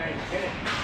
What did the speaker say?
United States.